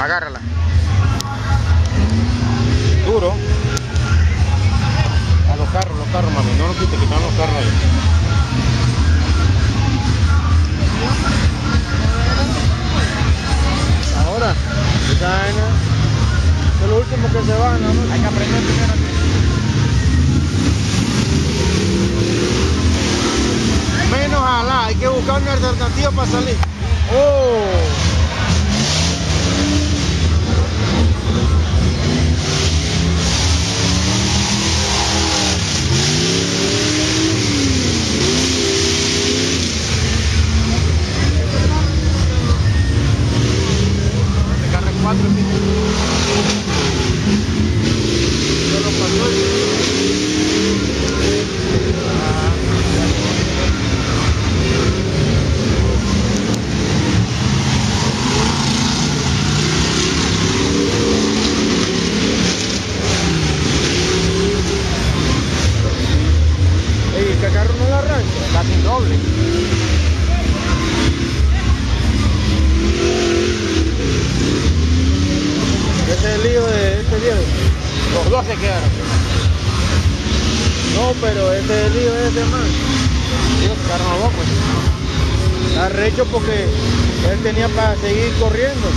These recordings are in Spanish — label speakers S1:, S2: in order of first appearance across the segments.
S1: Agárrala. Duro. A los carros, los carros, mami. No nos quite, que están los carros ahí.
S2: Ahora, vaina es lo último que se va, ¿no?
S1: Hay que aprender primero aquí.
S2: Menos alá, hay que buscar una alternativa para salir. Oh. Pero es el lío de.
S1: Digo, se quedaron los dos, pues.
S2: Está recho porque él tenía para seguir corriendo.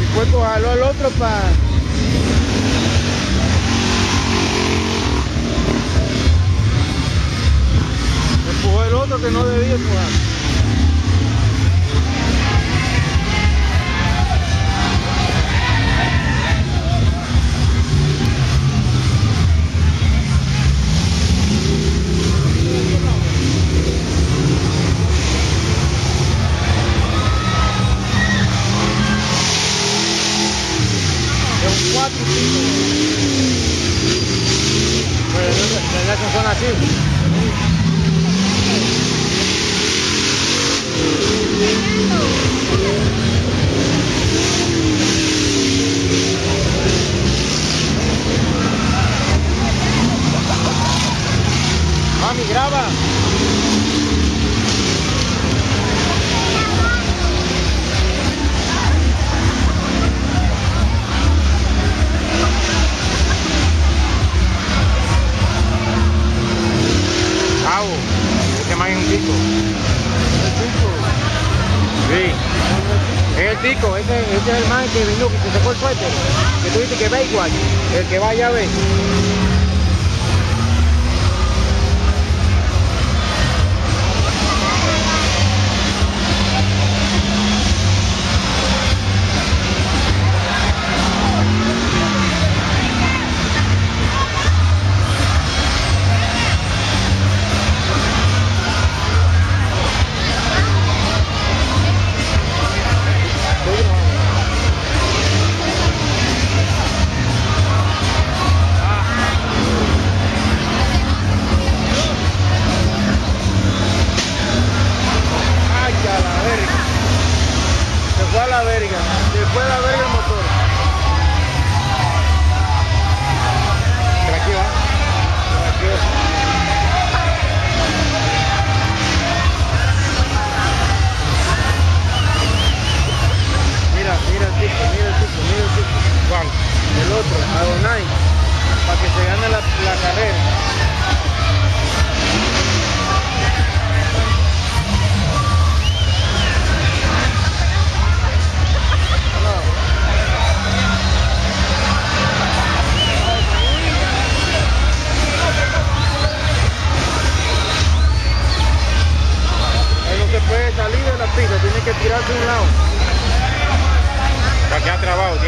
S2: Y fue pues jaló al otro para... Empujó el otro que no debía empujar. Un 4 y 5.
S1: Pero las de son así. Mami, graba. Ese, ese es el man que vino, que se sacó el suéter. Que tú dices que igual. El que vaya a ver.
S2: Se fue a la verga. A la verga el motor.
S1: Aquí va.
S2: Mira, mira el tipo, mira el tipo, mira el tipo. El otro, Adonai. Para que se gane la carrera.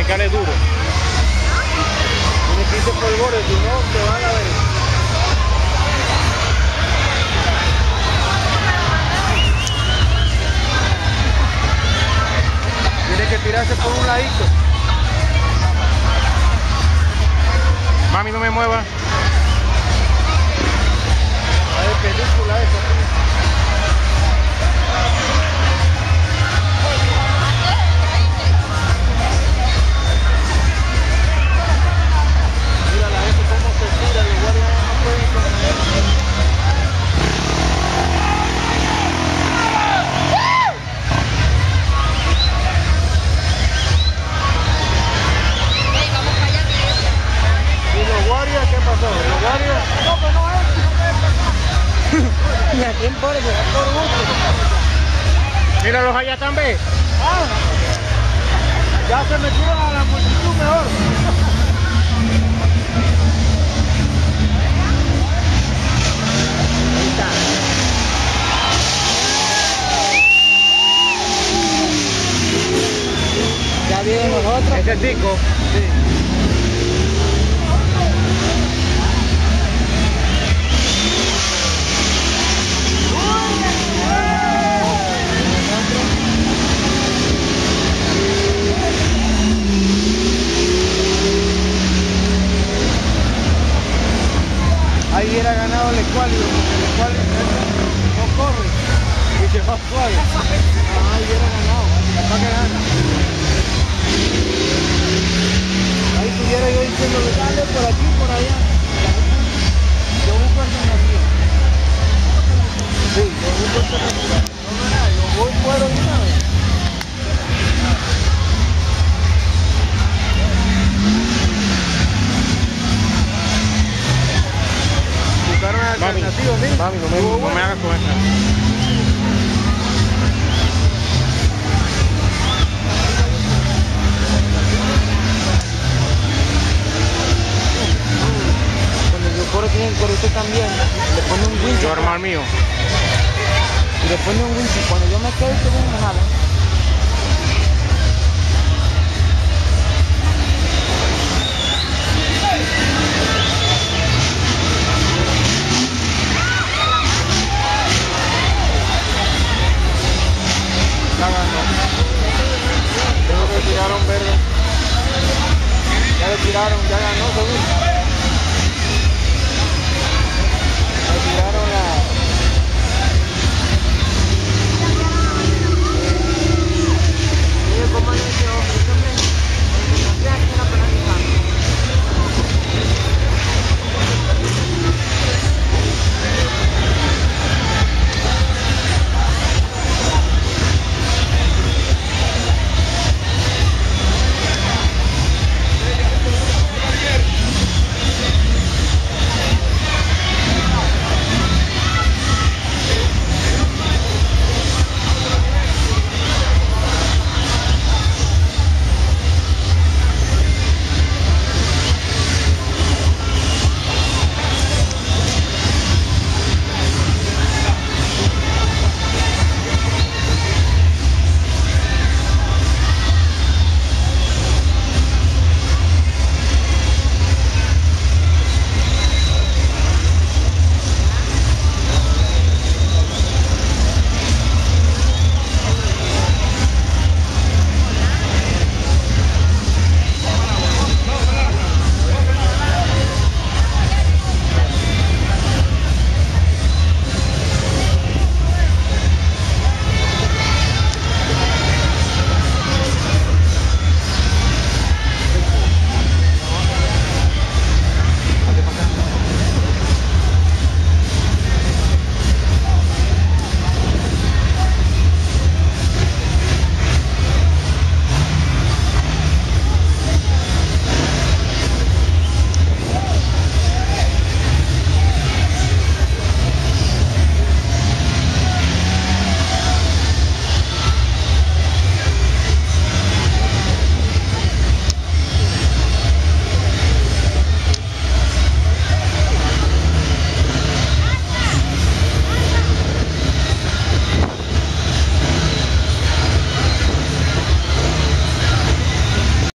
S2: Que
S1: darle duro.
S2: Tiene que irse por el borde, si no, se va a verga. Tiene que tirarse por un ladito.
S1: Mami, no me mueva. Míralos allá también.
S2: Ah, ya se metieron a la multitud mejor. Ya vienen nosotros.
S1: Ese es Tico.
S2: Ahí ganado el Escualio, porque el Escualio no corre y se va suave. Ah, ahí hubiera ganado, capaz que gana. Ahí estuviera yo diciéndole, dale por aquí, por allá. Buscaron
S1: Mami, no me, no me
S2: bueno.
S1: hagas con esta.
S2: Cuando yo corro tiene el correte también, le pone un winch
S1: Yo armar mío.
S2: y le pone un winch. Cuando yo me quedo, güey me jala.
S1: La ganó. Creo que tiraron verde. Ya le tiraron, ya ganó según.